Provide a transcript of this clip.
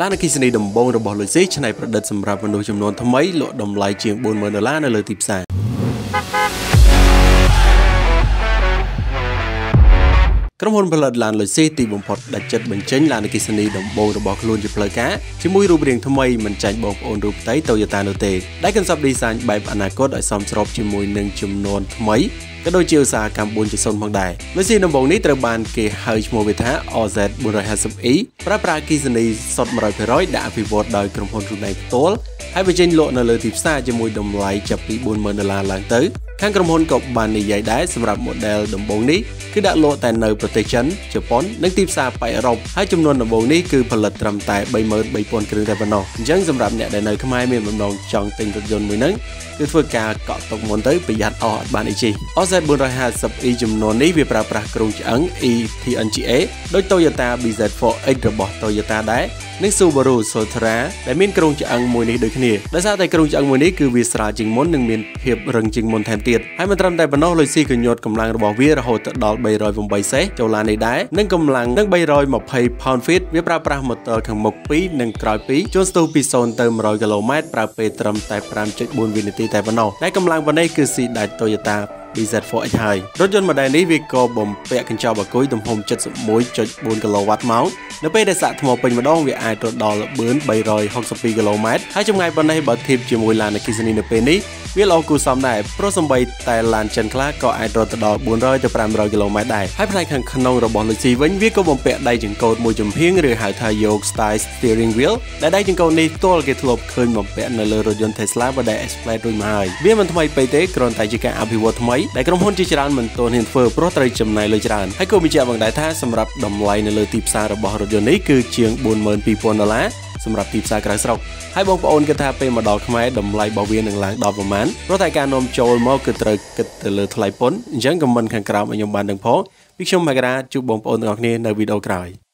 ឡានអគ្គិសនីដំបូងរបស់លុយស៊ីច្នៃប្រឌិតសម្រាប់មនុស្សចំនួនថ្មីលក់តម្លៃជាង40000ដុល្លារនៅលើទីផ្សារក្រុមហ៊ុនផលិតឡានលុយស៊ីទីបំផុតដាច់ចិត្តបញ្ចេញឡានអគ្គិសនីដំបូងរបស់ខ្លួនជាផ្លូវការជាមួយរូបរាងថ្មីមិនចាញ់បងប្អូនរូបផ្ទៃ Toyota នោះទេដែល concept design បែបអនាគតឲ្យសមស្របជាមួយនឹងចំនួនថ្មី ក៏ដូចជាឧស្សាហកម្ម4.0ផងដែរម៉ាស៊ីនដំបូងនេះត្រូវបានគេហៅឈ្មោះវាថា OZ 450E ប្រើប្រាស់អគ្គិសនីសុទ្ធ100%ដែលអភិវឌ្ឍដោយក្រុមហ៊ុនខ្លួនឯងផ្ទាល់ ហើយបញ្ចេញលក់នៅលើទីផ្សារជាមួយតម្លៃចាប់ពី40000ដុល្លារឡើងទៅខាងក្រុមហ៊ុនក៏បាននិយាយដែរសម្រាប់ model ដំបូងនេះគឺដាក់លក់តែនៅប្រទេសចិនជប៉ុននិងទីផ្សារប៉ៃអឺរ៉ុបហើយចំនួនដំបូងនេះគឺផលិតត្រឹមតែ33000គ្រឿងតែប៉ុណ្ណោះអញ្ចឹងសម្រាប់អ្នកដែលនៅខ្មែរមានបំណងចង់ទិញរថយន្តមួយហ្នឹងគឺធ្វើការកក់ទុកមុនទៅប្រយ័ត្នអស់អត់បានអីជី OZ 450E ចំនួននេះវាប្រើប្រាស់គ្រោងឆ្អឹង ETNGA ដូច Toyota BZ4X របស់ Toyota ដែរ និង Subaru Solterra ដែលមានគ្រោងឆ្អឹងមួយនេះដូចគ្នាដោយសារតែគ្រោងឆ្អឹងមួយនេះគឺវាស្រាលជាងមុននិងមានភាពរឹងជាងមុនថែមទៀតហើយមិនត្រឹមតែប៉ុណ្ណោះលុយស៊ីក៏ញត់កម្លាំងរបស់វារហូតដល់308សេសចូលឡាននេះដែរនិងកម្លាំងនឹង320 pound feet វាប្រើប្រាស់ម៉ូទ័រខាងមុខ2និងក្រោយ2ជួនស្ទុះពី0ទៅ100គីឡូម៉ែត្រប្រើពេលត្រឹមតែ5.4វិនាទីតែប៉ុណ្ណោះដែលកម្លាំងប៉ុណ្ណេះគឺស៊ីដាច់ Toyota BZ4X ហើយរថយន្តម៉ូដែលនេះវាក៏បំពាក់កញ្ចប់អាគុយទំហំ71.4 kW ម៉ោង នៅពេលដែលសាក់ថ្មពេញម្ដងវាអាចទៅដល់ល្បឿន362 km ហើយចម្ងាយប៉ុណ្ណេះបើធៀបជាមួយឡានអគ្គិសនីនៅពេលនេះវាល្អគួរសមដែរព្រោះសំបីតែឡានចិនខ្លះក៏អាចរត់ទៅដល់400ទៅ500គីឡូម៉ែត្រដែរហើយផ្នែកខាងក្នុងរបស់ Lucy វិញវាក៏បំពាក់ដៃចង្កូតមួយចំហៀងឬហៅថា yoke style steering wheel ដែលដៃចង្កូតនេះទល់គេធ្លាប់ឃើញបំពាក់នៅលើរថយន្ត Tesla បើដែល Explain រួចមកហើយវាមិនថ្មីពេកទេគ្រាន់តែជាការអភិវឌ្ឍថ្មីដែលក្រុមហ៊ុនជាច្រើនមិនទាន់ហ៊ានធ្វើព្រោះត្រូវចំណាយលុយច្រើនហើយក៏បញ្ជាក់ផងដែរថាសម្រាប់តម្លៃនៅលើទីផ្សាររបស់រថយន្តនេះគឺជាង42000ដុល្លារសម្រាប់ទីផ្សារក្រៅស្រុកហើយបងប្អូនគិតថាពេលមកដល់ខ្មែរតម្លៃរបស់វានឹងឡើងដល់ប្រមាណព្រោះតែការនាំចូលមកគឺត្រូវគិតទៅលើថ្លៃពន្ធអញ្ចឹងខមមិនខាងក្រោមឲ្យខ្ញុំបានដឹងផងពីខ្ញុំមករាជួបបងប្អូនទាំងអស់គ្នានៅវីដេអូក្រោយ